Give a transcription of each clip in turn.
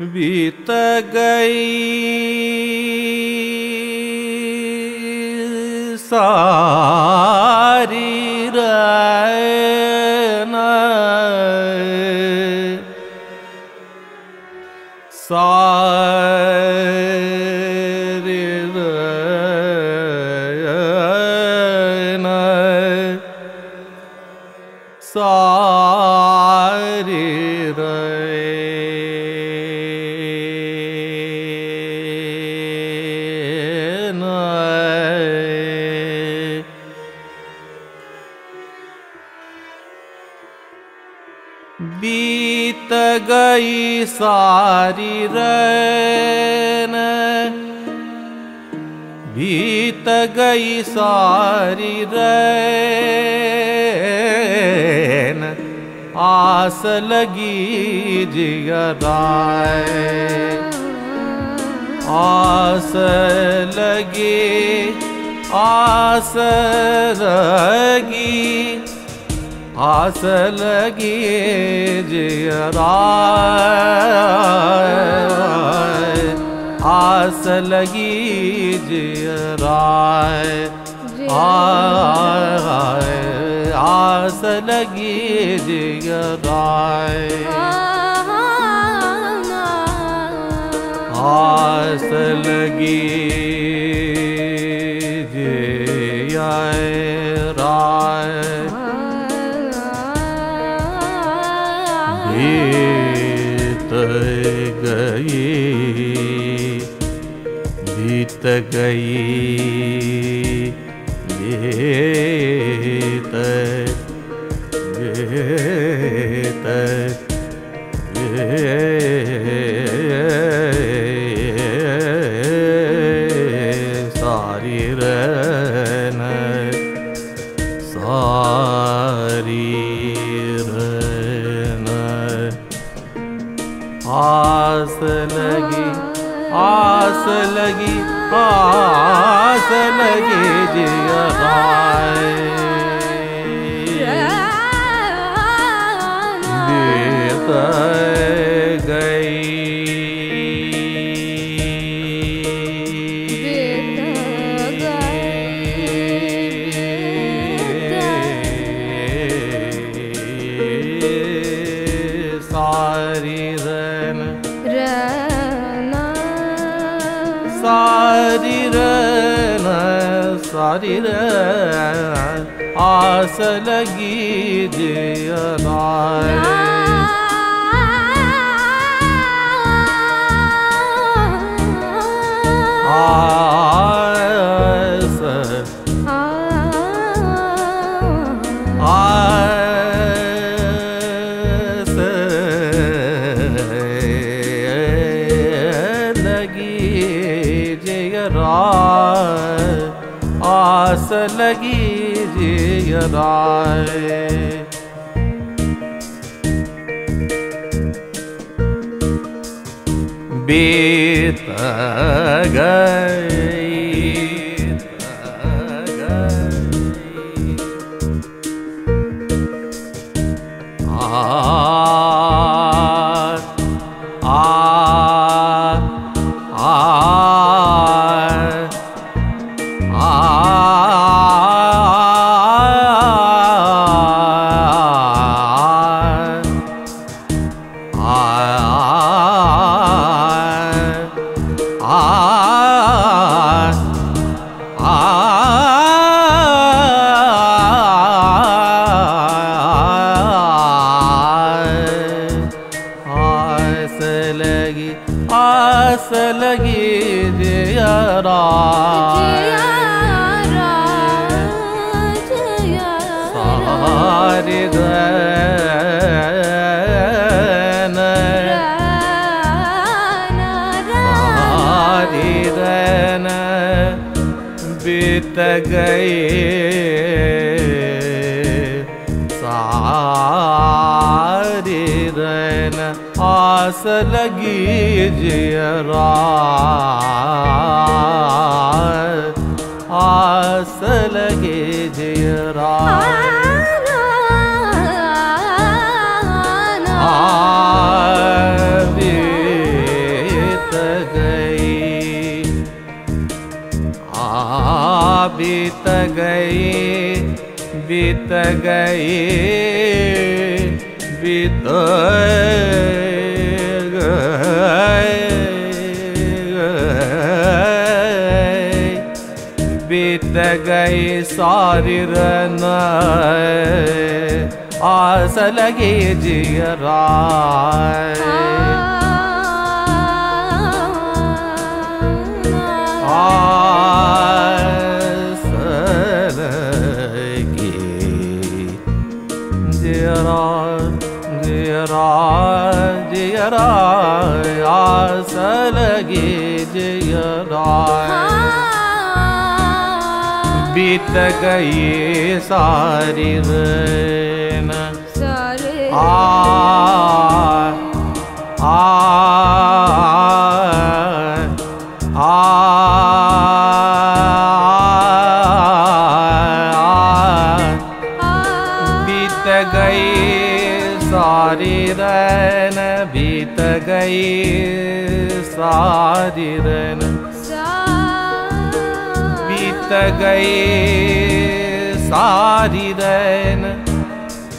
बीत गई। सारी रैन सारी रैन सारी रैन। बीत गई सारी रैन। आस लगी जिगराए आस लगी आस लगी आस लगी जियराय आस लगी आय आस लगी जियराय बीत गई बीत बीत आस लगी आस लगी जिया बीत सारी रन आस लगी आस लगी जियराय बीत गई गई सारी धन आस लगी जियरा। आस लगे जियरा गई बीत गई बीत बीत गई सारी रन आस लगी जियरा आस जियरा जियरा आस लगी जियरा बीत सारी रन आ आ आ बीत गई सारी रन बीत गई सारी रैन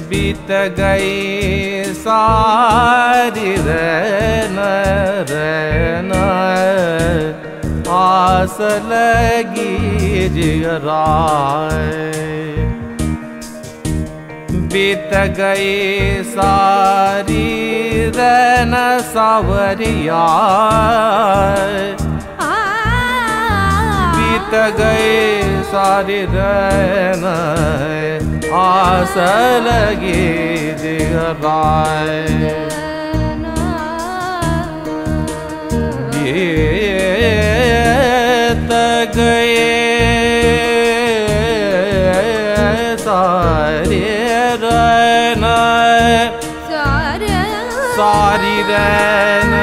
बीत गई सारी रैन रैन आस लगी जिगराए बीत गई सारी रैन सावरिया बीत गए सारी रैन आस लगी दिगराए बीत गए सारी सारी रैन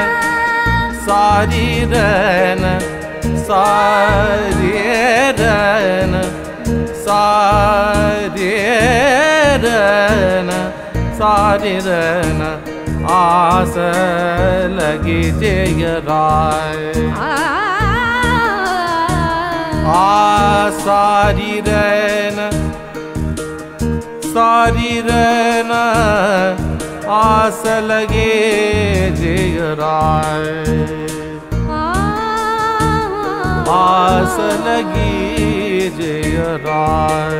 सारी रैन सारी रैन सारी रैन सारी रैन आस लगी जयराय आ सारी रैन सारी आस लगे जयराय आस लगी जयराय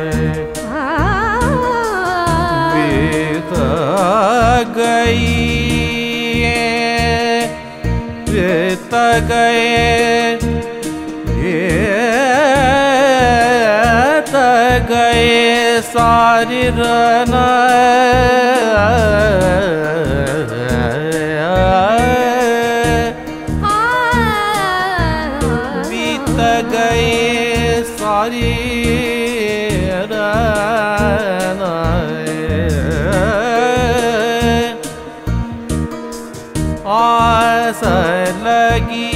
बीत गई बीत गए बीत गए सारी रन। लगी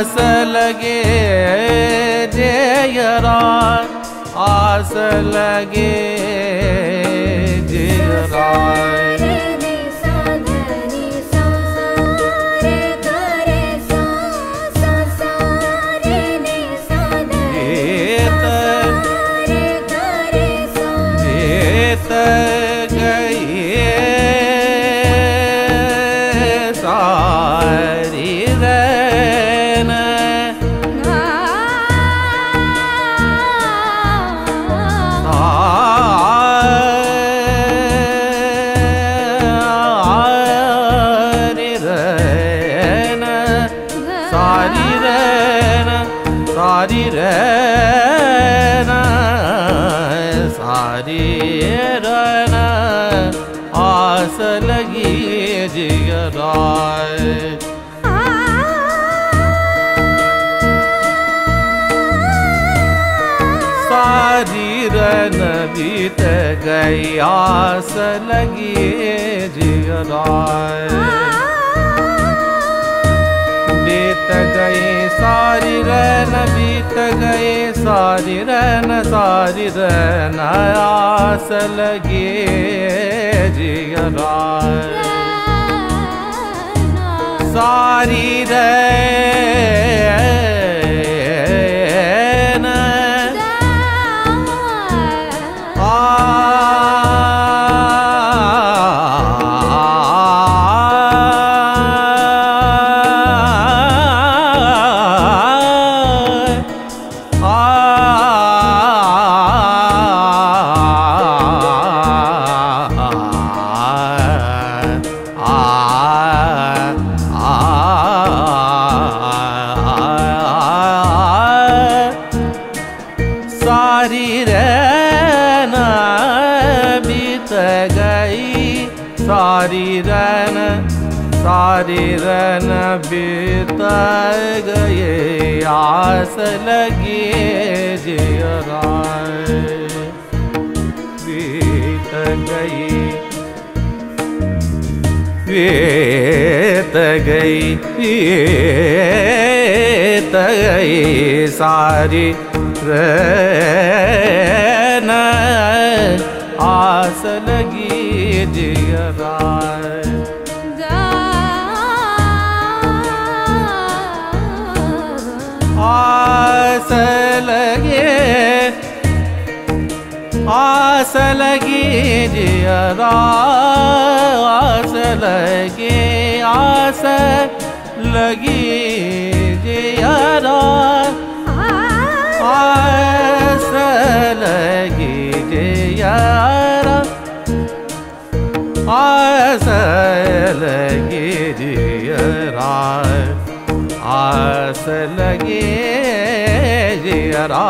लगे जयरा आस लगे जयरा बीत आस लगी लगिगराय सा बीत गई आस लगी जिगरा बीत गए सारी रन बीत गए सारी रन सारी रन आस लगे जियराय सारी रन बीत गई सारी रन सारी रन बीत गए आस लगी जियराय बीत गई बीत गई बीत गई सारी आस लगी जियराय आस लगे आस लगी जियरा आस लगे आस लगी जियरा आस लगी जियरा आस लगी जियरा आस लगे जियरा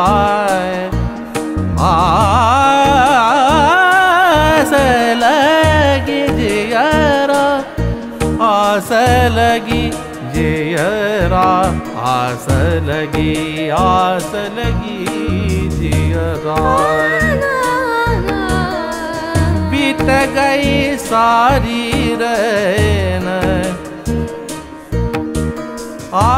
आस लगी जियरा आस लगी जियरा आस लगी आस लगी जियरा बीत गई सारी रैन आ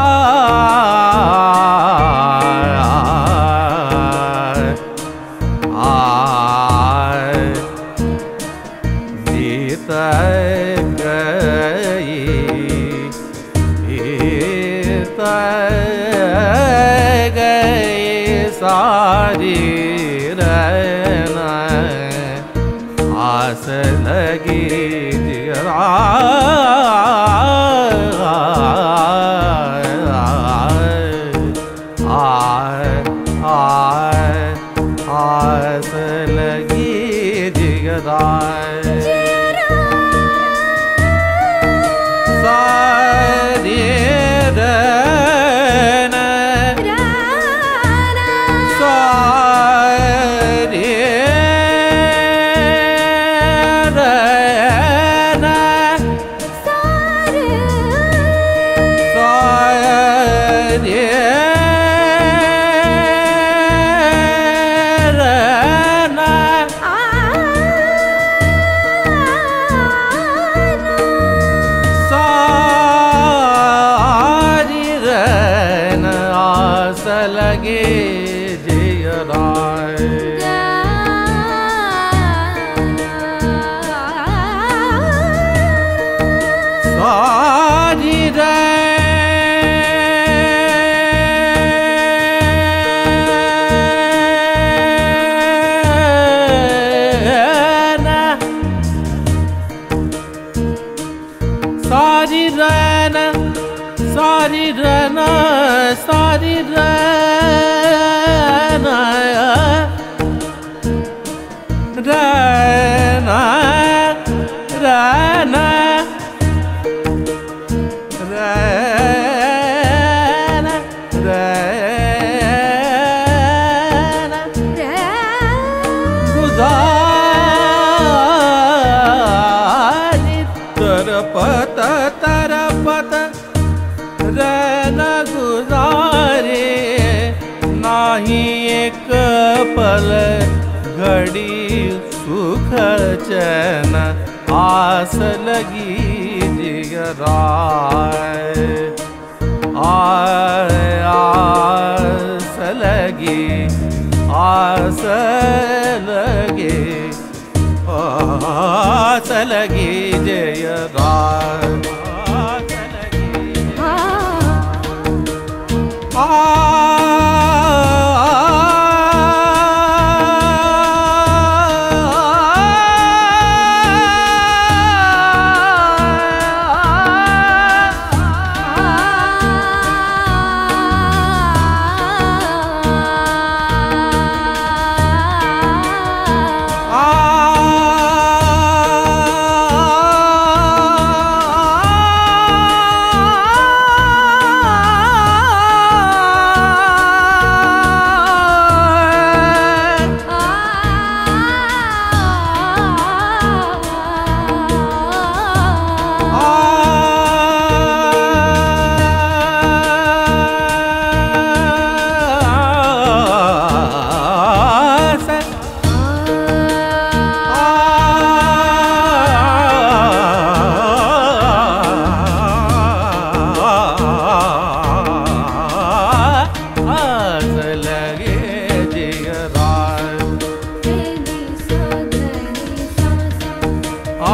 घड़ी सुख चैन आस लगी जिगराय। आस लगी आस लगे आस लगी जय राय